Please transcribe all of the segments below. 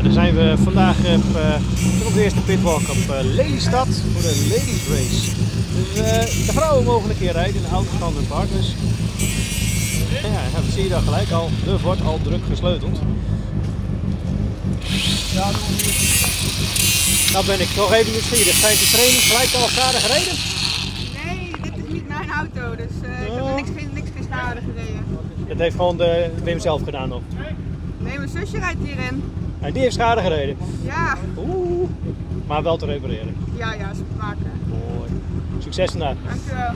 Nou, dan zijn we vandaag op, uh, op de eerste pitwalk op uh, Lelystad voor de Ladies Race. Dus de vrouwen mogen een keer rijden in de auto's van hun partners. Ja, dat zie je dan gelijk al. Er wordt al druk gesleuteld. Nou ben ik nog even nieuwsgierig. Zijn de training gelijk al schade gereden? Nee, dit is niet mijn auto, dus uh, ik heb er niks, niks schade gereden. Dat heeft gewoon de Wim zelf gedaan nog? Nee, mijn zusje rijdt hierin. En die heeft schade gereden? Ja. Oeh. Maar wel te repareren? Ja, ja, ze maken. Mooi. Succes vandaag. Dankjewel.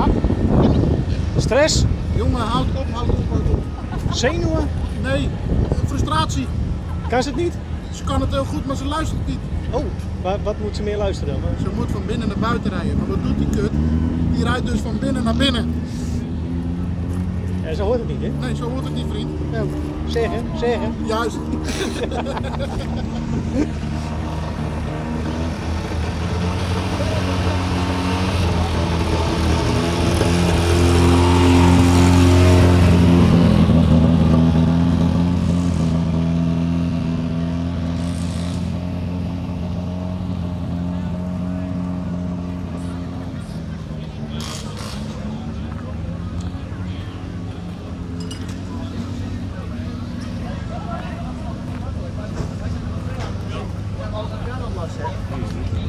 Ja. Stress? Jongen, houd op, houd op, houd op. Zenuwen? Nee, frustratie. Kan ze het niet? Ze kan het heel goed, maar ze luistert niet. Oh, maar wat moet ze meer luisteren dan? Ze moet van binnen naar buiten rijden. Maar wat doet die kut? Die rijdt dus van binnen naar binnen. Ja, zo hoort het niet, hè? Nee, zo hoort het niet, vriend. Nou, zeggen, zeggen. Juist.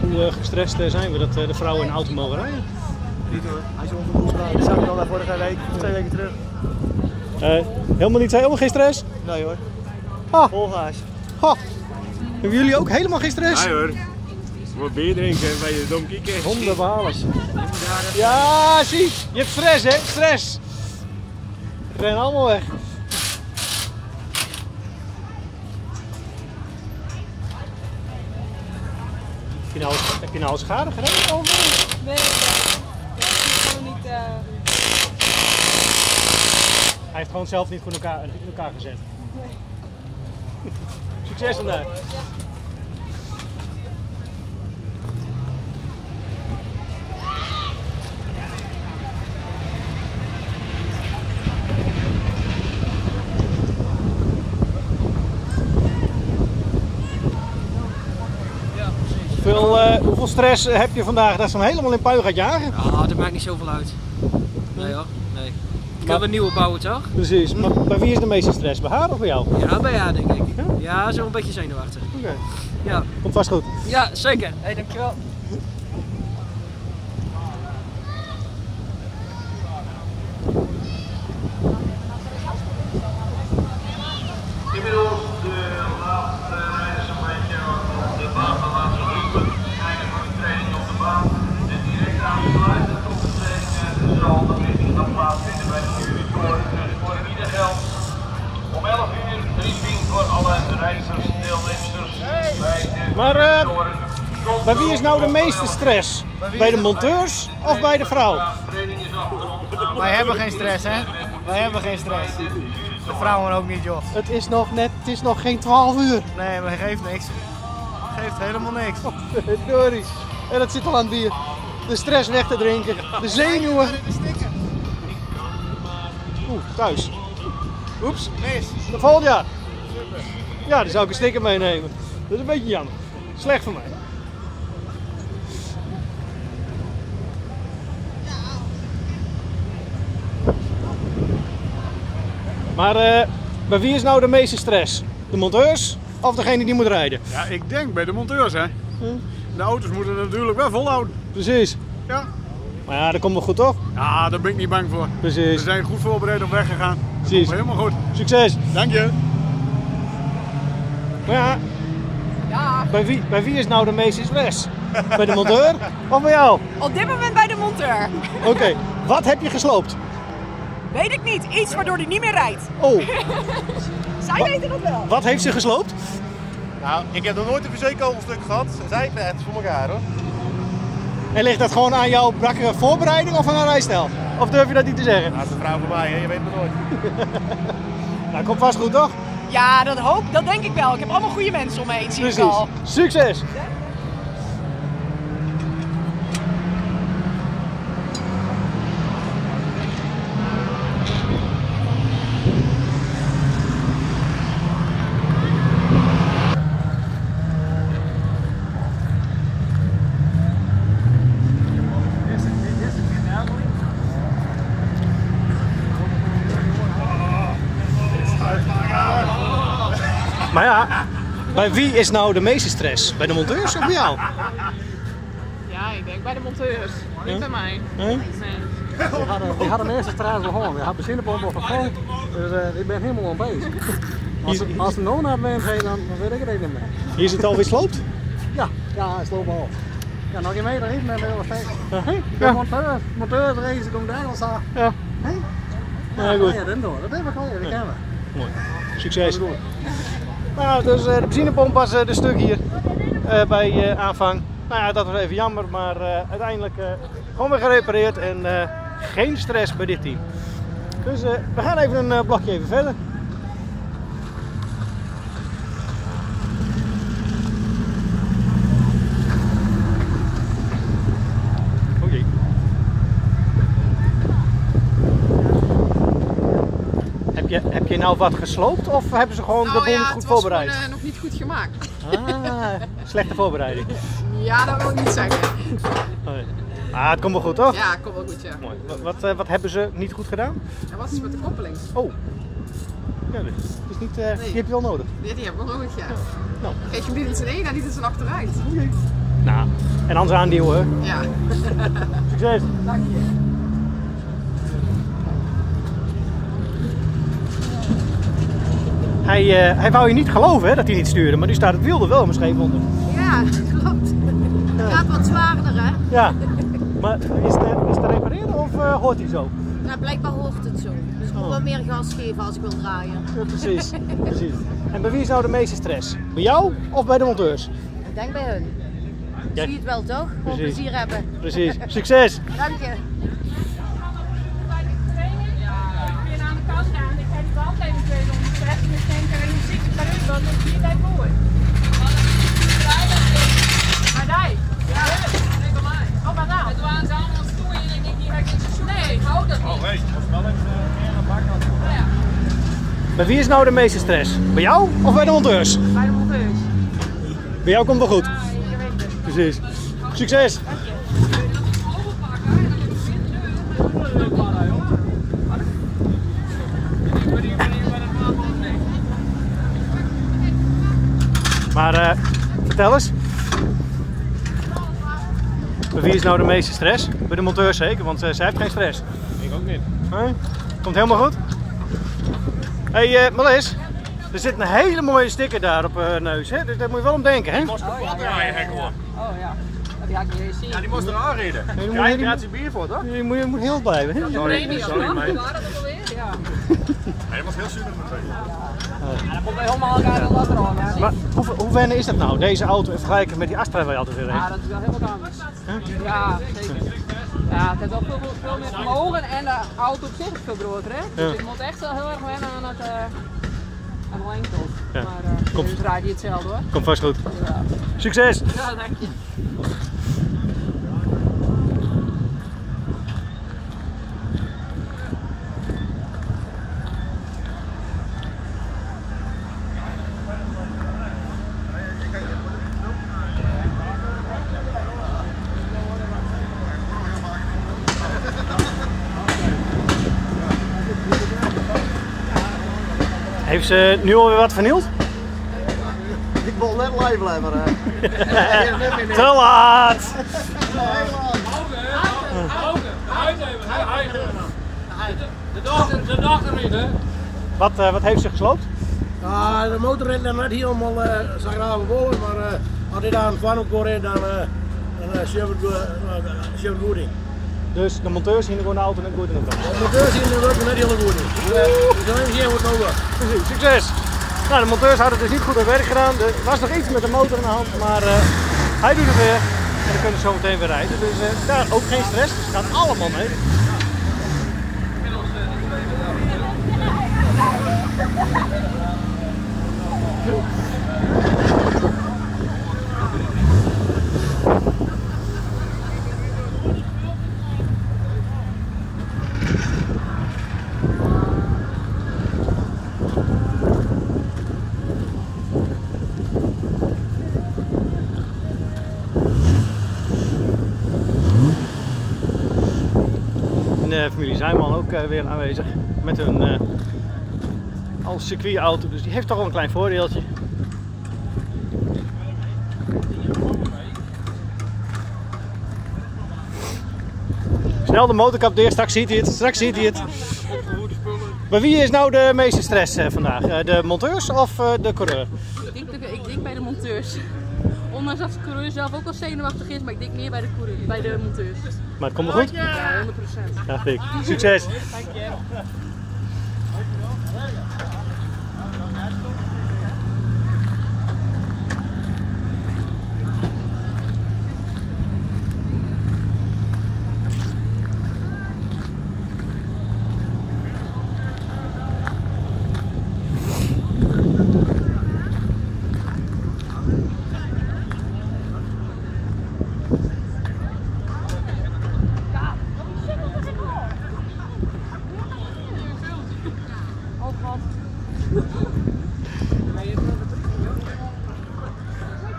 Hoe uh, gestrest uh, zijn we dat uh, de vrouwen in de auto mogen rijden? Niet hoor, hij is blij. Dat zag ik al naar vorige week, twee weken terug. helemaal niet, helemaal geen stress? Nee hoor. Ha. Vol gaas. Ha. Hebben jullie ook helemaal geen stress? Nee hoor. Wat bier drinken bij je dom kieken. Zonder behalers. Ja, zie. Je hebt stress, hè? Stress. We rennen allemaal weg. Nou, heb je nou schade gereden? Of? Nee, dat is gewoon niet. Uh... Hij heeft gewoon zelf niet goed in elkaar, in elkaar gezet. Nee. Succes vandaag. Hoeveel, uh, hoeveel stress heb je vandaag dat ze hem helemaal in puin gaat jagen? Ah, dat maakt niet zoveel uit. Nee hoor, nee. Ik heb een nieuwe bouwen toch? Precies, maar bij wie is de meeste stress? Bij haar of bij jou? Ja, bij haar denk ik. Ja, zo een beetje zenuwachtig. Oké. Okay. Ja. Komt vast goed. Ja, zeker. Hey, dankjewel. Inmiddels de laatste rijders een beetje op de baan van laatste groepen. Kijken voor de training op de baan. En direct aansluiten op de training zal de richting gaan plaatsvinden bij de jury toren. Dus voor ieder geld om 11 uur briefing voor alle reizigers, deelnemsters bij de Maar uh, bij wie is nou de meeste stress? Bij de monteurs of bij de vrouw? Wij hebben geen stress, hè? Wij hebben geen stress. De vrouwen ook niet, joh. Het is nog net, het is nog geen 12 uur. Nee, maar geeft niks. Geeft helemaal niks. Doris. En dat zit al aan het bier. De stress weg te drinken, de zenuwen. Oeh, thuis. Oeps. Mis. Dat valt ja. Dan zou ik een sticker meenemen. Dat is een beetje jammer. Slecht voor mij. Maar uh, bij wie is nou de meeste stress? De monteurs of degene die moet rijden? Ja, ik denk bij de monteurs hè. De auto's moeten natuurlijk wel volhouden. Precies. Ja. Maar ja, dat komt wel goed toch? Ja, daar ben ik niet bang voor. Precies. We zijn goed voorbereid op weg gegaan. Precies. Helemaal goed. Succes. Dank je. Maar ja, Ja, bij wie, bij wie is nou de meeste stress? bij de monteur of bij jou? op dit moment bij de monteur. Oké, wat heb je gesloopt? Weet ik niet, iets waardoor hij niet meer rijdt. Oh, Zij weten dat wel. wat heeft ze gesloopt? Nou, ik heb nog nooit een verzekogelstuk gehad. Zij hebben het voor elkaar hoor. En ligt dat gewoon aan jouw brakke voorbereiding of aan een rijstijl? Of durf je dat niet te zeggen? Dat is een vrouw voor mij, hè? je weet het maar nooit. Nou, komt vast goed toch? Ja, dat hoop, dat denk ik wel. Ik heb allemaal goede mensen om me heen, zie ik al. Succes! Maar ja, bij wie is nou de meeste stress? Bij de monteurs of bij jou? Ja, ik denk bij de monteurs. Niet bij mij. Nee. Die hadden, die hadden de eerste straat al gewoon. Die had benzinepomp op. Dus eh, ik ben helemaal aan bezig. Als, ze- als het wind heen, dan, dan weet ik het niet meer. Hier is het alweer sloopt? Ja, ja, het loopt al. Ja, nog een meter niet met me heel steeds. De monteur, monteur race doen daar al zo. Ja. Hé? Ja, goed. Ja, dat door. Dat heb ik al, dat kennen we. Mooi. Succes. Nou, dus de benzinepomp was eh, de stuk hier eh, bij aanvang. Nou ja, dat was even jammer, maar uiteindelijk gewoon weer gerepareerd en geen stress bij dit team. Dus we gaan even een blokje even verder. Oh jee. Heb je, heb je nou wat gesloopt of hebben ze gewoon de Nou boel ja, het goed was voorbereid? gewoon, eh, nog niet goed gemaakt. Ah, slechte voorbereiding. Ja, dat wil ik niet zeggen. Oh, ja. Ah, het komt wel goed toch? Ja, komt wel goed, ja. Mooi. Wat, wat, eh, wat hebben ze niet goed gedaan? Wat is met de koppeling? Oh. Ja, dus het is niet, eh, die heb je wel nodig. Die, die hebben we nodig, ja. Nou. Geef je hem niet eens in één en niet eens een achteruit. Nou, en anders aanduwen. Ja. Succes! Dank je. Hij, eh, hij wou je niet geloven hè, dat hij niet stuurde, maar nu staat het wiel er wel misschien onder. Ja, klopt. Het gaat wat zwaarder, hè? Ja, maar is het, is het te repareren of eh, hoort hij zo? Ja, blijkbaar hoort het zo. Dus ik moet wel meer gas geven als ik wil draaien. Ja, precies, precies. En bij wie is nou de meeste stress? Bij jou of bij de monteurs? Ik denk bij hun. Zie je het wel toch? Gewoon plezier hebben. Precies. Succes! Dank je. weer aan de kant gaan. Ik heb die band even twee onderweg. Dus ik denk, er is muziek bij wie is nou de meeste stress? Bij jou of bij de monteurs? bij de monteurs. Bij jou komt wel goed. Ja, je weet het. Precies. Succes! Maar eh, vertel eens. Bij wie is nou de meeste stress? Bij de monteur zeker, want eh, zij heeft geen stress. Ik ook niet. Nee? Komt helemaal goed? Hé hey, eh, Melis, er zit een hele mooie sticker daar op haar neus, hè? dus daar moet je wel om denken. Hè? Die moest kapot draaien, gek hoor. Oh ja. Die had ik niet eens zien. Ja, die moest er aanreden. Moet je je- bier voor, toch? Je moet, je moet heel blijven. Hè? Sorry, sorry, mate. Ja. Hij was heel super meteen. Ja, dat komt bij helemaal elkaar heel lastig aan. Maar hoe, hoe wennen is dat nou, deze auto in vergelijking met die Astra waar je altijd weer Ja, reed? dat is wel heel wat anders. Ja, zeker. Ja, het heeft wel veel, veel meer vermogen en de auto op zich is veel groter, hè? Dus Ja. je moet echt wel heel erg wennen aan het, uh, aan de lengte. Ja. Maar uh, Komt. draait hij hetzelfde hoor. Komt vast goed. Ja. Succes! Ja, dank je. Heeft ze nu alweer wat vernield? Ik wil net live blijven. Te laat! De dochter, de dochter niet, hè? Wat, eh, wat heeft ze gesloopt? Ja, de motor reed dan net helemaal uh, zagraven boven, maar uh, als hij daar een van op dan, uh, dan uh, Chevrolet goed in. Dus de monteurs zien gewoon de auto net goed in elkaar. De motor zien er ook net heel goed in. Dus uh, we zijn even geen wat. Precies, succes! Nou, de monteurs hadden dus niet goed hun werk gedaan. Er was nog iets met de motor in de hand, maar eh, hij doet het weer. En dan kunnen ze zo meteen weer rijden. Dus eh, daar ook geen stress. Het gaat allemaal mee. En de familie Zijman ook eh, weer aanwezig met hun eh als circuitauto. Dus die heeft toch wel een klein voordeeltje. Snel de motorkap dicht, straks ziet hij het. Straks ziet hij het. Maar wie is nou de meeste stress eh, vandaag? Eh, de monteurs of eh, de coureur? Ik ik denk bij de monteurs. Ondanks dat de coureur zelf ook wel zenuwachtig is, maar ik denk meer bij de, coureur, bij de monteurs. Maar het komt wel goed? Ja, 100%. Ja, Fik. Succes! Dank je.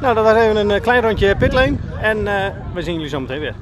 Nou, dat was even een eh, klein rondje pitlane. En eh, we zien jullie zo meteen weer.